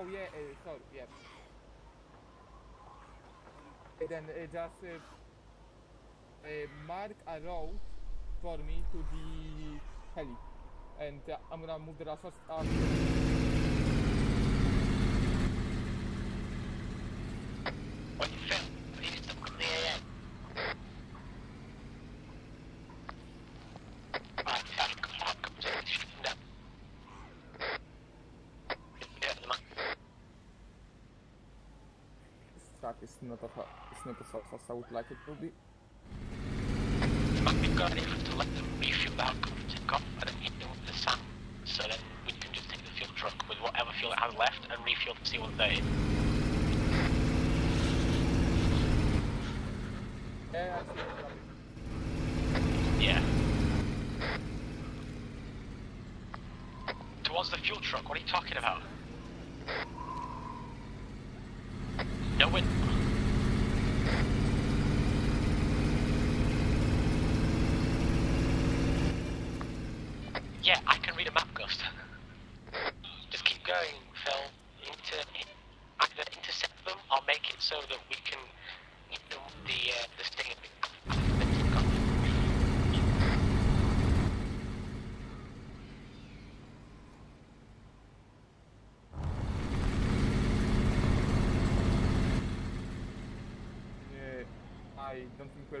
Oh yeah, uh, sorry, yeah. And then it just uh, uh, mark a road for me to the heli and uh, I'm gonna move the Rasmus up. Phil, we need to come the AA. Right, Phil, come on, come to the shoot them down. Yeah, the man. Is not fa- it's not as fast as I would like it to be. But we've got enough to let them refuel helicopter take off and then hit them with the sand. So then we can just take the fuel truck with whatever fuel it has left and refuel the C-130. Yeah, I see it. Yeah. Towards the fuel truck, what are you talking about? No wind. Yeah, I can read a map, Ghost. Just keep going, Phil. You need to either intercept them or make it so that we can hit them with the, uh, the stinger. Yeah, I don't think we're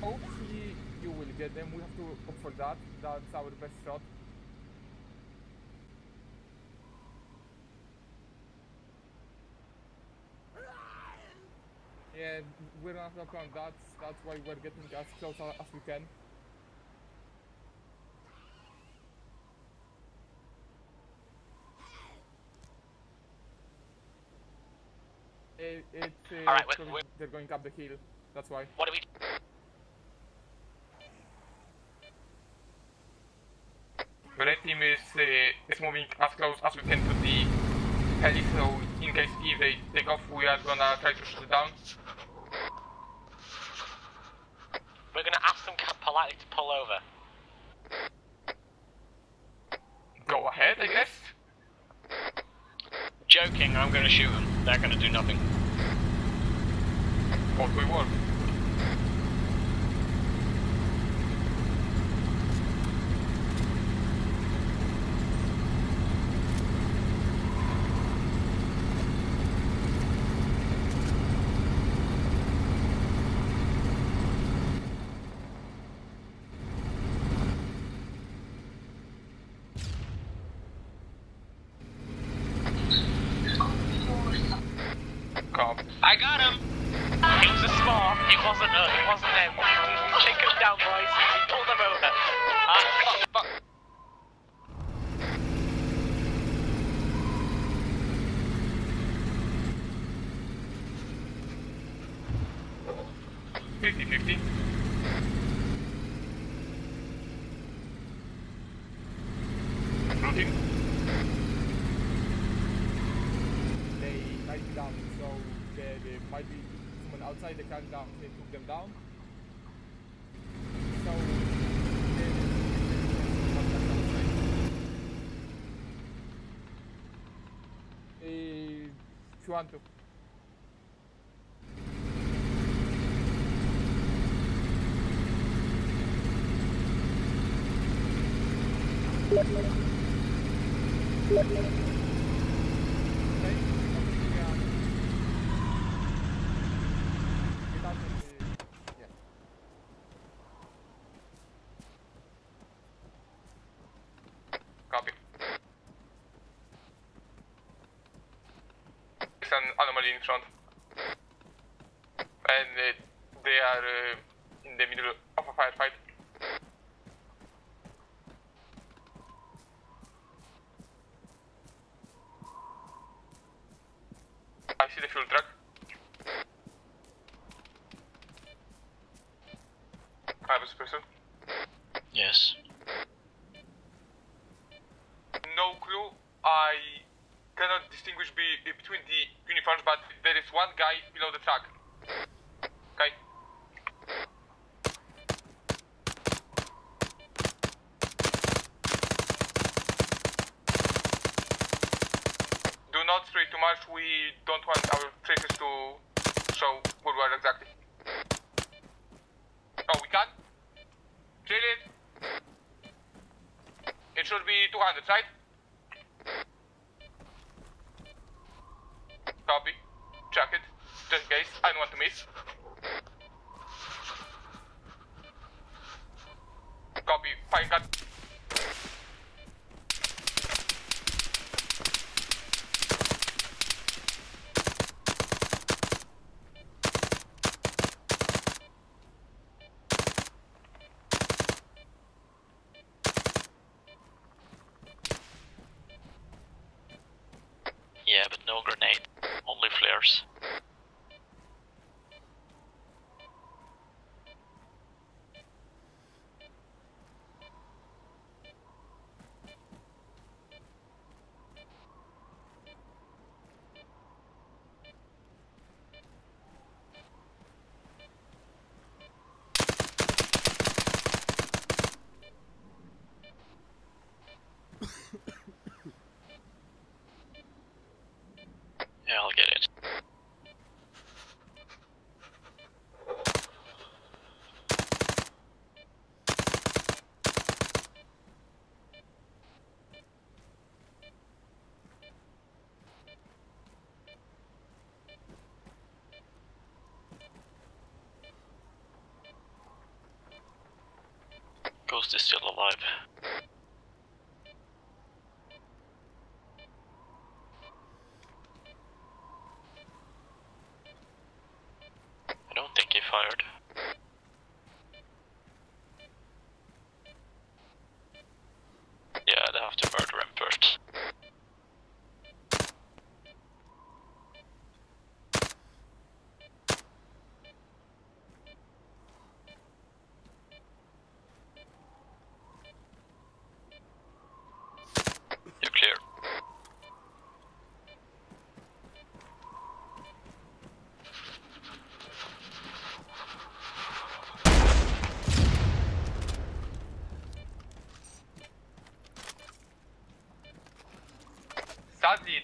Hopefully you will get them. We have to hope for that. That's our best shot. Yeah, we're not up on that. That's why we're getting as close as we can. Eh, it, it, uh, eh, All right, they're going up the hill. That's why. What do we? Is uh, moving as close as we can to the heli, so in case if they take off, we are gonna try to shoot it down. We're gonna ask them politely to pull over. Go ahead, I guess. Joking, I'm gonna shoot them. They're gonna do nothing. What we want. 50-50. Mounting. They might be down, so there, there might be someone outside the can down. They took them down. So they, they, they, if you want to an anomaly in front. And uh, they are uh, in the middle of a firefight. Ghost is still alive. I don't think he fired. Yeah, I'd have to murder him first.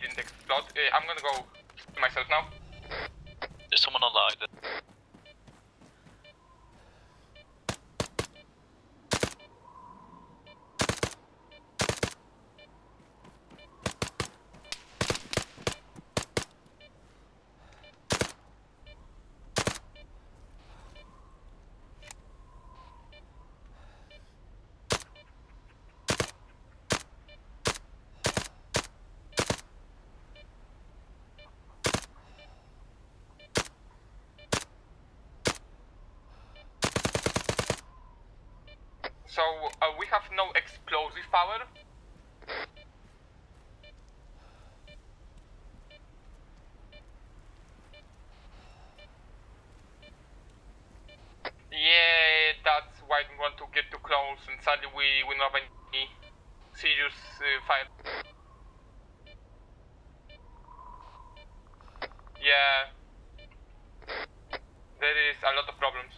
Uh, I'm gonna go myself now. There's someone on the island. So uh, we have no explosive power. Yeah, that's why we want to get too close, and sadly we we don't have any serious uh, fire. Yeah, there is a lot of problems.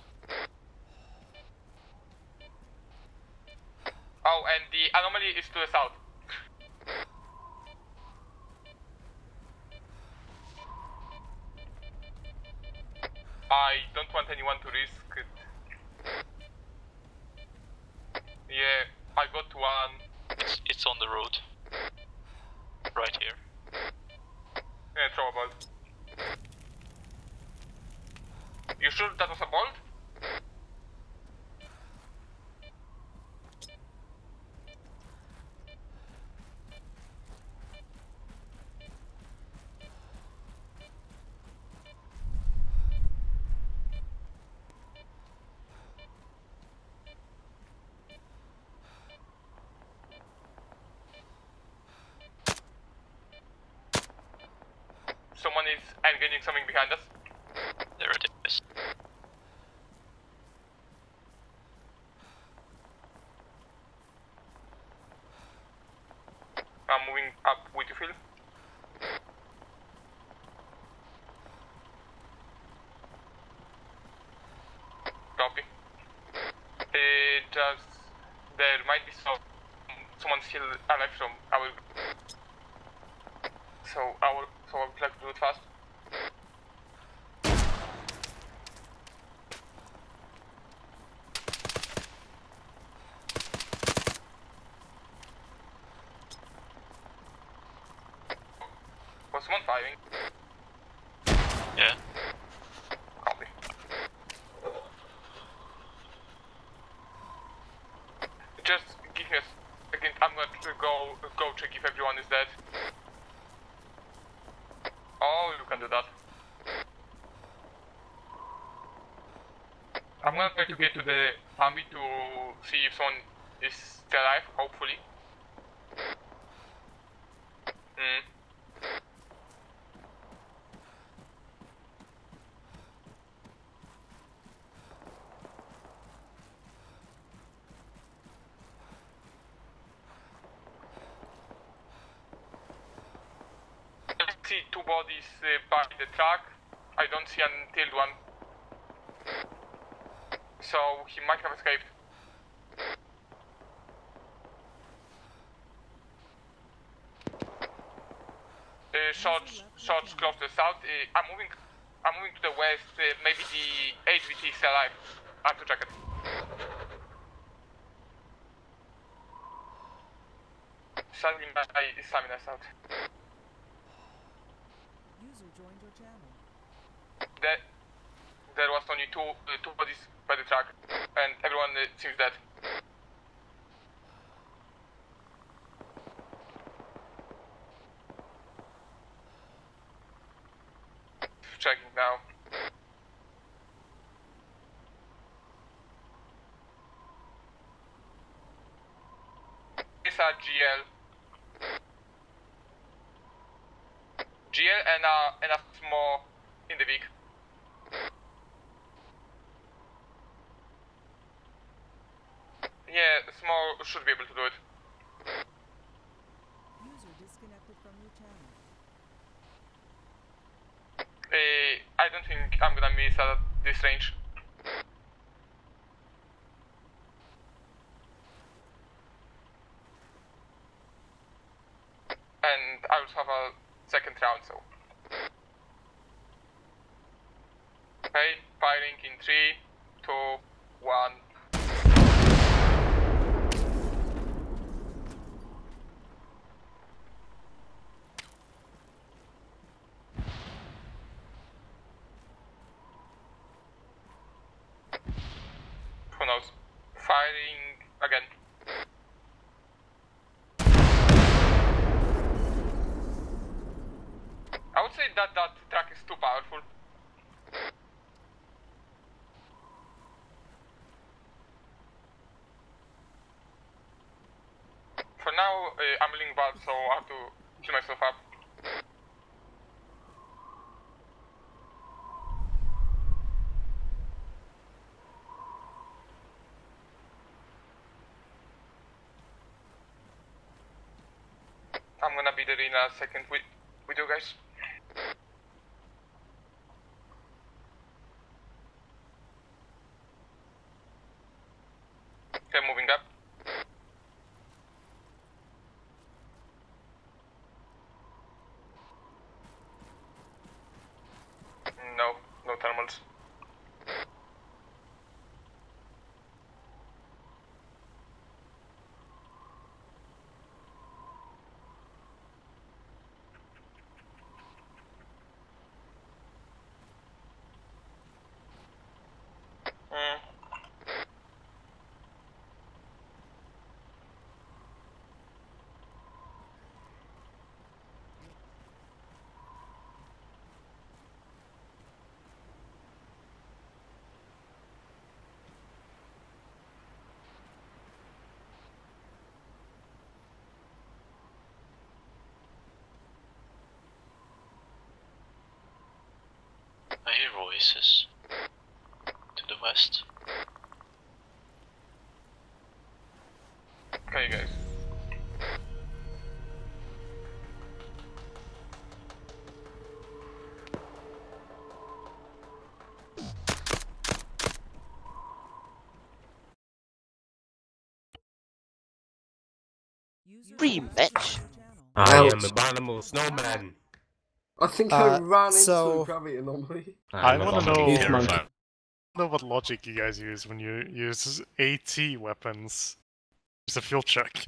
Oh, and the anomaly is to the south. I don't want anyone to risk it. Yeah, I got one. It's, it's on the road. Right here. Yeah, throw a bolt. You sure that was a bolt? Someone is engaging something behind us. There it is. I'm moving up with you, Phil. Copy. Uh, just there might be some someone still alive from our. So I will so I would like to do it fast. Was someone firing? Yeah. Copy. Just give me a second. I'm going to go go check if everyone is dead. Oh, you can do that. I'm gonna try to get to the army to see if someone is still alive, hopefully. Hmm. I see two bodies uh, by the truck. I don't see an tailed one. So he might have escaped. Uh, shots, shots close to the south. Uh, I'm moving. I'm moving to the west. Uh, maybe the HVT is alive. I have to check it. Sadly, my stamina's out. Joined your channel. There, there was only two uh, two bodies by the truck, and everyone uh, seems dead. Checking now. It's a GL. GL and and a small in the Vic. Yeah, small should be able to do it. User disconnected from your channel. Uh, I don't think I'm gonna miss at this range. And I also have a second round, so. Okay, firing in three, two, one. Who knows? Firing again. I would say that that track is too powerful. For now, uh, I'm feeling bad, so I have to heal myself up. I'm gonna be there in a second with, with you guys. Okay, moving up. No, no thermals. Mm. I hear voices to the west. Okay, guys. User Rematch. I Ouch. am abominable snowman. I think I Uh, ran into so- a gravity anomaly. I want to know. Youth I monkey. know what logic you guys use when you use AT weapons. It's a fuel check.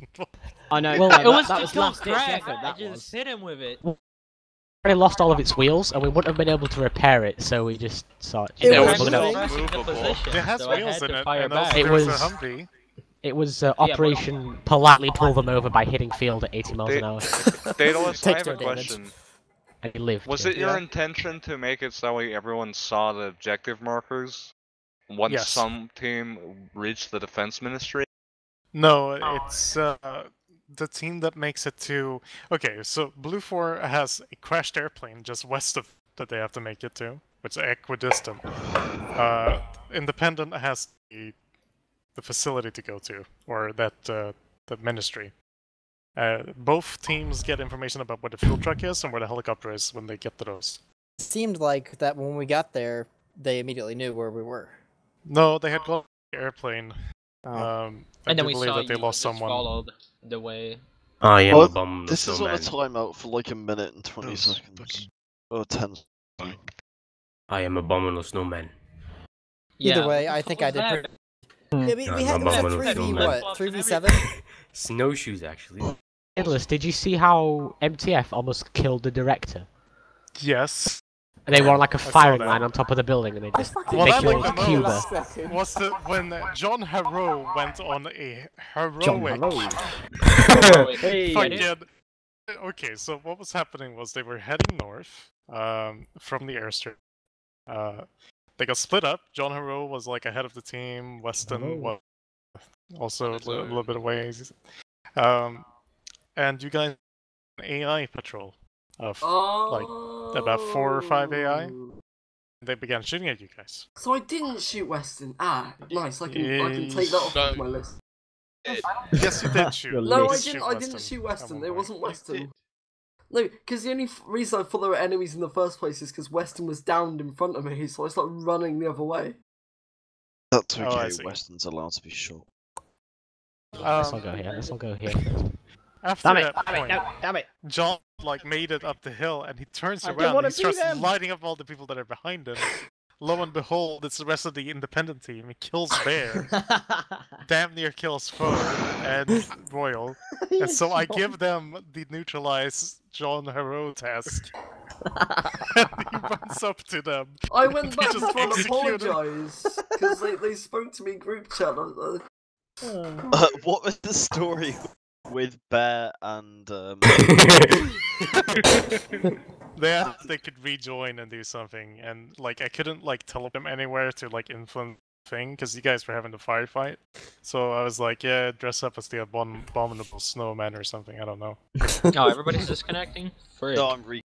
I know. Well, it was that to was last ditch Greg. effort, I just was. hit him with it. already lost all of its wheels, and we wouldn't have been able to repair it, so we just thought. It you know, was we're gonna- pressing the position, It has so wheels in it, and back. It was, was- a Humvee. It was uh, Yeah, Operation politely pull them over by hitting field at 80 miles an hour, Daedalus, I Take have a their damage. Question. and lived. Was yeah. it your Yeah. intention to make it so way everyone saw the objective markers once Yes. some team reached the defense ministry? No, it's uh, the team that makes it to. Okay, so BLUFOR has a crashed airplane just west of that they have to make it to, which is equidistant. Uh, Independent has the, the facility to go to, or that uh, the ministry. Uh, both teams get information about where the fuel truck is and where the helicopter is when they get to those. It seemed like that when we got there, they immediately knew where we were. No, they had gone the airplane. Oh. Um, I And then do we believe saw that they lost someone. followed the way. I am Well, abominable This is on a timeout for like a minute and 20 seconds. Or 10. I am abominable snowman. Either way, I think I did. Pretty... Yeah, we, I'm we had, we had abominable three v what? Three v seven. Snowshoes, actually. Nicholas, did you see how MTF almost killed the director? Yes. And they were on like a I saw firing line on top of the building, and they just Well, they killed like the Cuba. most was the when John Harrow went on a heroic. John Harrow. Hey, fucking- Okay, so what was happening was they were heading north um, from the airstrip. Uh, they got split up. John Harrow was like ahead of the team. Weston Harrow. was also a little, little bit away. Um, and you guys an AI patrol of Oh. about four or five AI? they began shooting at you guys. So I didn't shoot Weston. Ah, nice. I can I can take that off No. my list. Yes, you did shoot. No, I didn't. Shoot I didn't Weston shoot Weston. It wasn't Weston. No, because the only reason I thought there were enemies in the first place is because Weston was downed in front of me, so I started running the other way. That's Oh, okay, see. Weston's allowed to be short. Let's all Um, go here. Let's all go here. After Damn it! that Damn it! No! Damn it! John like made it up the hill, and he turns I around wanna and he starts them. lighting up all the people that are behind him. Lo and behold, it's the rest of the independent team. He kills Bear, damn near kills Foe and Royal, and so I give them the neutralize John Hero task. and he runs up to them. I went He back to and executed- apologise because they, they spoke to me group chat. Uh, what was the story with Bear and um? they asked they could rejoin and do something, and like I couldn't like teleport them anywhere to like influence thing because you guys were having a firefight. So I was like, yeah, dress up as the abom- abominable snowman or something. I don't know. oh, everybody's disconnecting? Frick. No, I'm re